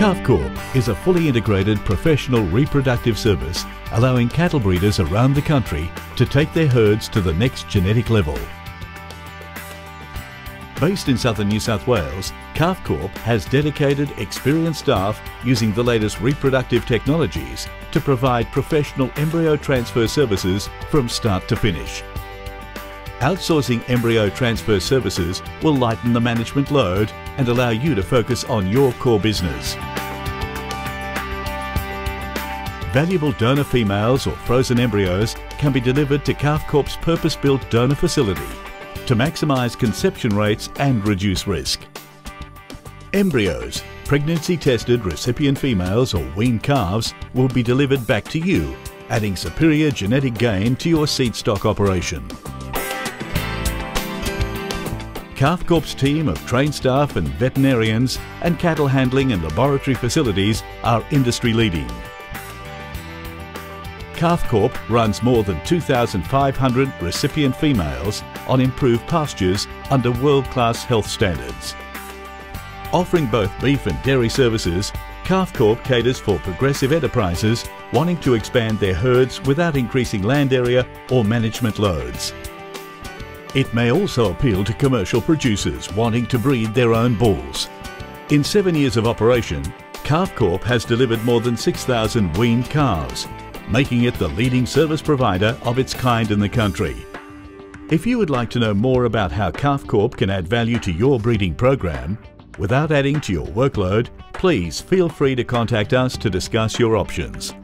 Calf Corp is a fully integrated professional reproductive service allowing cattle breeders around the country to take their herds to the next genetic level. Based in southern New South Wales, Calf Corp has dedicated, experienced staff using the latest reproductive technologies to provide professional embryo transfer services from start to finish. Outsourcing embryo transfer services will lighten the management load and allow you to focus on your core business. Valuable donor females or frozen embryos can be delivered to Calf Corp's purpose-built donor facility to maximise conception rates and reduce risk. Embryos, pregnancy-tested recipient females or weaned calves will be delivered back to you, adding superior genetic gain to your seed stock operation. Calf Corp's team of trained staff and veterinarians and cattle handling and laboratory facilities are industry leading. Calf Corp runs more than 2,500 recipient females on improved pastures under world-class health standards. Offering both beef and dairy services, Calf Corp caters for progressive enterprises wanting to expand their herds without increasing land area or management loads. It may also appeal to commercial producers wanting to breed their own bulls. In seven years of operation, Calf Corp has delivered more than 6,000 weaned calves, making it the leading service provider of its kind in the country. If you would like to know more about how Calf Corp can add value to your breeding program, without adding to your workload, please feel free to contact us to discuss your options.